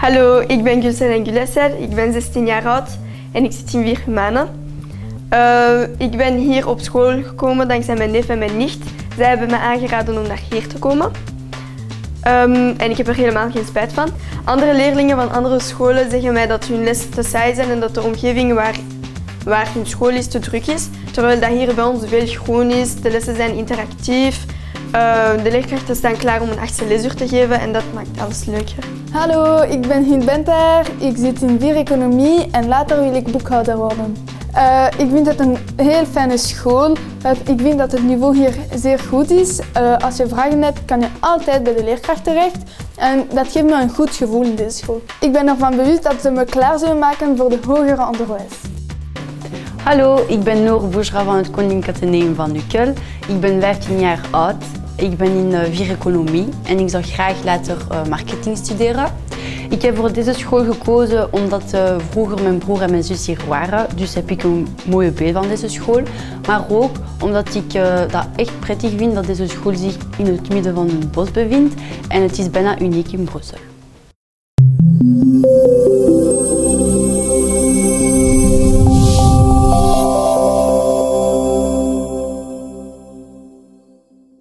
Hallo, ik ben Gülseren Gülesser, ik ben 16 jaar oud en ik zit in Vier Humanen. Uh, ik ben hier op school gekomen dankzij mijn neef en mijn nicht. Zij hebben me aangeraden om naar hier te komen. Um, en ik heb er helemaal geen spijt van. Andere leerlingen van andere scholen zeggen mij dat hun lessen te saai zijn en dat de omgeving waar, waar hun school is te druk is. Terwijl dat hier bij ons veel groen is, de lessen zijn interactief. Uh, de leerkrachten staan klaar om een achtste lesuur te geven en dat maakt alles leuker. Hallo, ik ben Hint Benter, ik zit in vier economie en later wil ik boekhouder worden. Uh, ik vind het een heel fijne school. Ik vind dat het niveau hier zeer goed is. Uh, als je vragen hebt, kan je altijd bij de leerkracht terecht. En dat geeft me een goed gevoel in deze school. Ik ben ervan bewust dat ze me klaar zullen maken voor de hogere onderwijs. Hallo, ik ben Noor Boujra van het Atheneum van Uckel. Ik ben 15 jaar oud. Ik ben in uh, vier economie en ik zou graag later marketing studeren. Ik heb voor deze school gekozen omdat uh, vroeger mijn broer en mijn zus hier waren. Dus heb ik een mooie beeld van deze school. Maar ook omdat ik dat echt prettig vind dat deze school zich in het midden van een bos bevindt. En het is bijna uniek in Brussel.